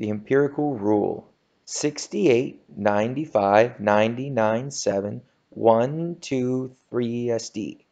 the empirical rule 68, 95, 99, 7, 1, 2, 3 SD.